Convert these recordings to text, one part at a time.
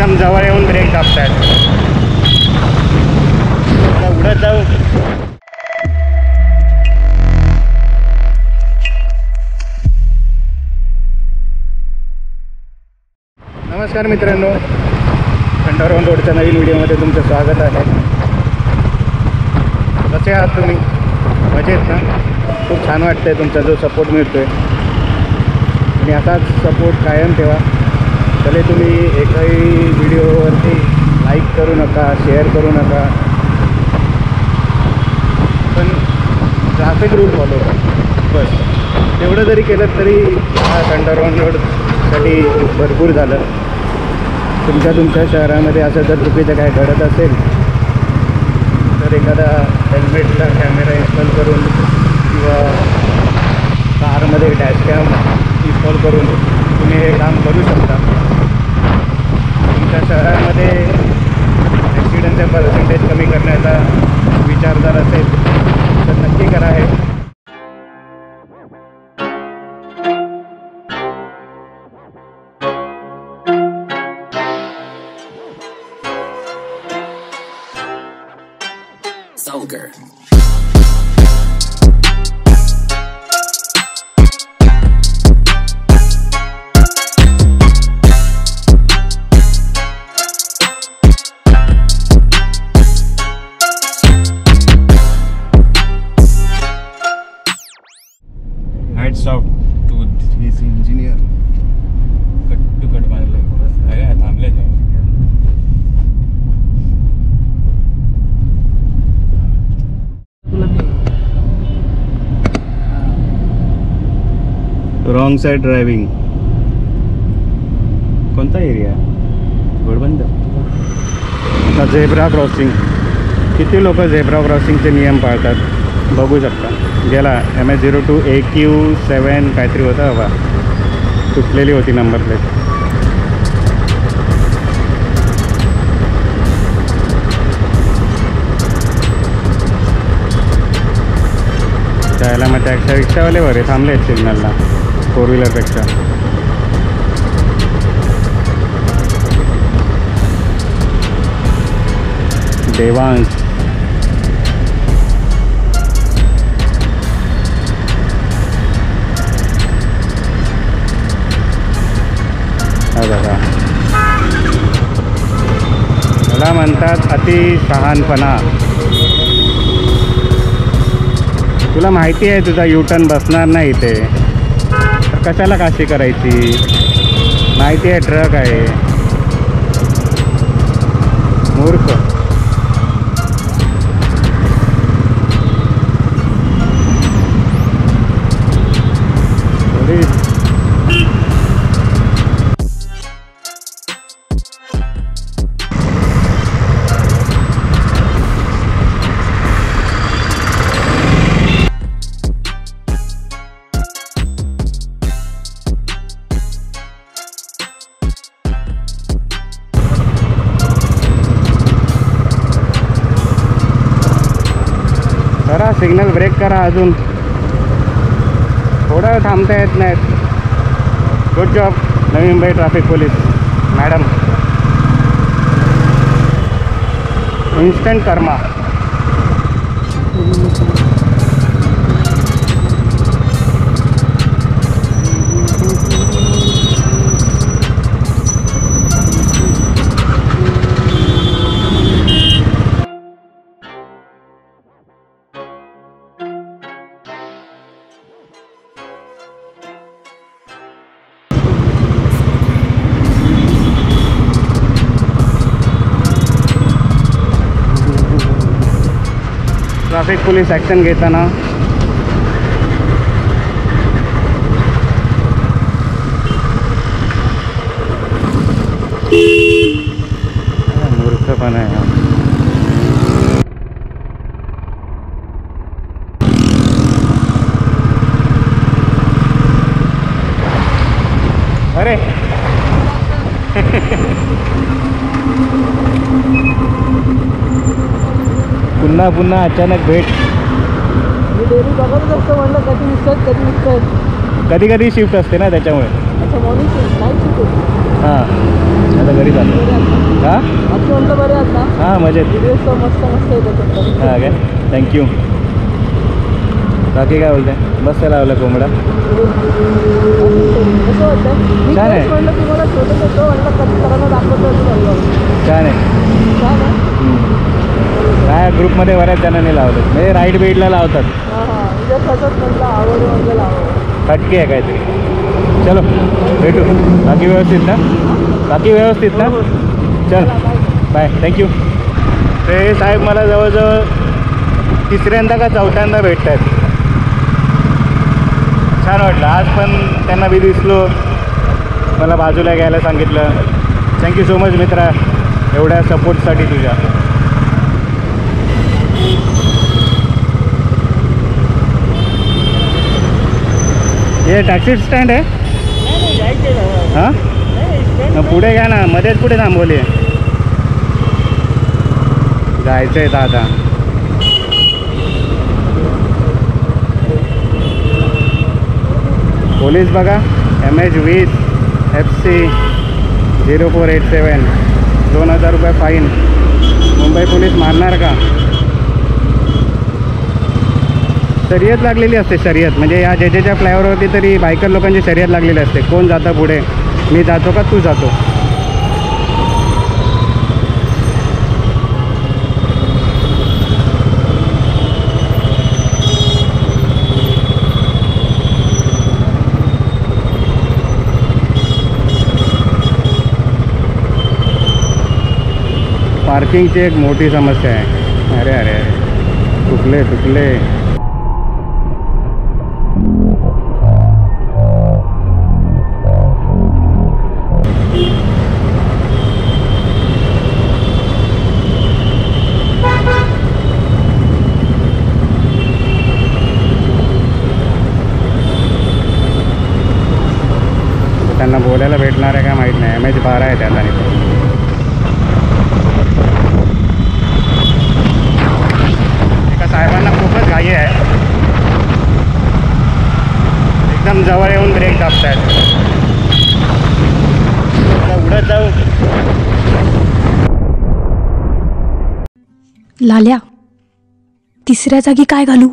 एकदम जवळ येऊन ब्रेक दाबतायत आता उडत जाऊ. नमस्कार मित्रांनो. खंडारवन रोडच्या नवीन व्हिडिओमध्ये तुमचं स्वागत आहे. कसे आहात तुम्ही? मजेत ना? खूप छान वाटतंय तुमचा जो सपोर्ट मिळतोय. आणि असाच सपोर्ट कायम ठेवा. भले तुम्ही एकाही व्हिडिओवरती लाईक करू नका शेअर करू नका पण ट्रॅफिक रूल फॉलो करा. बस तेवढं जरी केलं तरी हा खंडारवन रोडसाठी भरपूर झालं. तुमच्या तुमच्या शहरामध्ये असं जर चुकीचं काय घडत असेल तर एखादा हेल्मेटला कॅमेरा इन्स्टॉल करून किंवा कारमध्ये डॅशकॅम इन्स्टॉल करून तुम्ही हे काम करू शकता. शहरामध्ये ॲक्सिडेंटचे पर्सेंटेज कमी करण्याचा विचार जर असेल तर नक्की करा हे Soldier. hats off to this engineer. Cut to cut मारले बस काय थांबले जाऊ रॉन्ग साइड ड्राइविंग कोणता एरिया घोडबंद आता झेब्रा क्रॉसिंग किती लोक झेब्रा क्रॉसिंगचे नियम पाळतात बघू शकता. गेला M H zero two A Q seven काहीतरी होता हवा. तुटलेली होती नंबर प्लेट त्याला मग त्यापेक्षा रिक्षावाले बरे थांबले आहेत सिग्नलला फोर व्हीलरपेक्षा देवांश. म्हणतात अति शहाणपणा. तुला माहिती आहे तुझा युटर्न बसणार नाही इथे. तर कशाला काशी करायची? माहिती आहे ट्रक आहे. मूर्ख. करा सिग्नल ब्रेक करा अजून. थोडं थांबता येत नाहीत. Good job Navi Mumbai traffic police madam instant karma traffic police action घेताना मूर्खपणा आहे हा. अरे पुन्हा पुन्हा अचानक भेट. मी डेली बघतच असतो म्हणलं कधी कधी निघतात कधी कधी शिफ्ट असते ना त्याच्यामुळे. अच्छा मॉर्निंग शिफ्ट नाईट शिफ्ट हां. आता घरी ना? हां? म्हणलं बरे आहात ना? हां मजेत. मस्त मस्त येतात. हां काय थँक्यू बाकी काय बोलते मस्त लावलं कोंबडा? छान आहे. तेच म्हणलं काय ग्रुपमध्ये बऱ्याच जणांनी लावलं म्हणजे राईट बेडला लावतात. हां आहे काहीतरी. चलो भेटू. बाकी व्यवस्थित ना? बाकी व्यवस्थित ना? चल बाय थँक्यू ते साहेब मला जवळजवळ तिसऱ्यांदा का चौथ्यांदा भेटत आहेत छान वाटलं. आज पण त्यांना मी दिसलो. मला बाजूला घ्यायला सांगितलं. थँक्यू सो मच मित्रा. एवढ्या सपोर्टसाठी तुझ्या. हे टॅक्सी स्टँड आहे. हां? मग पुढे घ्या ना मध्येच पुढे थांबवली जायचं आहे दादा. पोलीस बघा एम एच वीस F C zero four eight seven दोन हजार रुपये फाईन मुंबई पोलीस मारणार का? शर्यत लागलेली असते शर्यत. म्हणजे या जेजेच्या फ्लायओव्हरवरती तरी बायकर लोकांची शर्यत लागलेली असते. कोण जातं पुढे? मी जातो का तू जातो? पार्किंगची एक मोठी समस्या आहे. अरे अरे अरे. तुकले तुकले त्यांना बोलायला भेटणार आहे का माहीत नाही. एम एच बारा आहे त्यात आणि. एका साहेबांना खूपच घाई आहे. एकदम जवळ येऊन ब्रेक दाबतायत आता उडत जाऊ. लाल्या तिसऱ्या जागी काय घालू?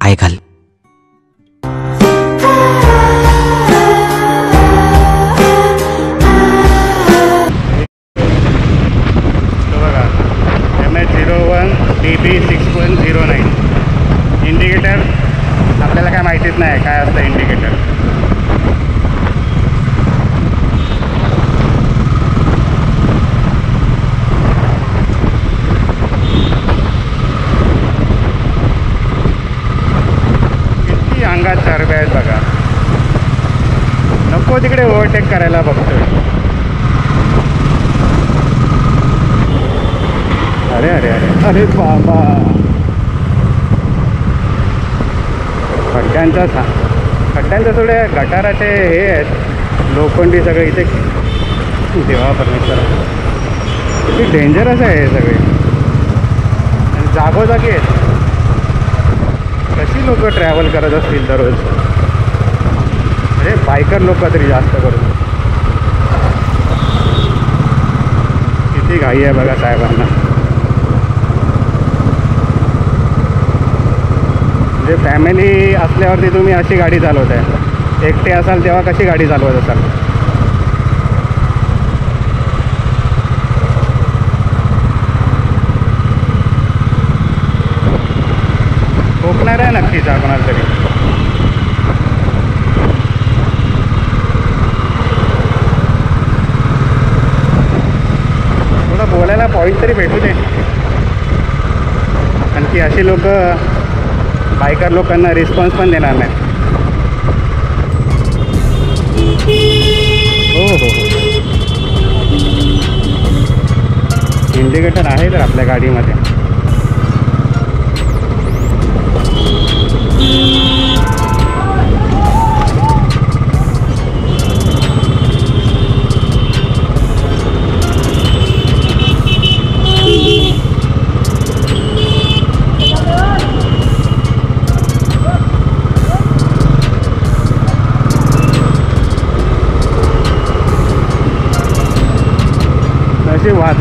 आय घाल. नको तिकडे ओव्हरटेक करायला बघतोय. अरे अरे अरे. अरे बाबा. खड्ड्यांचा सा खड्ड्यांचा थोडे गटाराचे हे आहेत. लोखंडी सगळे इथे देवा परमेश्वर. किती डेंजरस आहे हे सगळे. आणि जागोजागी आहेत. कशी लोक ट्रॅव्हल करत असतील दररोज? बायकर लोक तरी जास्त करून. किती घाई आहे बघा साहेबांना. म्हणजे फॅमिली असल्यावरती तुम्ही अशी गाडी चालवताय. एकटे असाल तेव्हा कशी गाडी चालवत असाल? कोकणार आहे नक्कीच कोणाला तरी थोडं बोलायला पॉईंट तरी भेटू दे. आणखी अशी लोक बायकर लोकांना रिस्पॉन्स पण देणार नाही हो हो हो. इंडिकेटर आहे तर आपल्या गाडीमध्ये. Jawa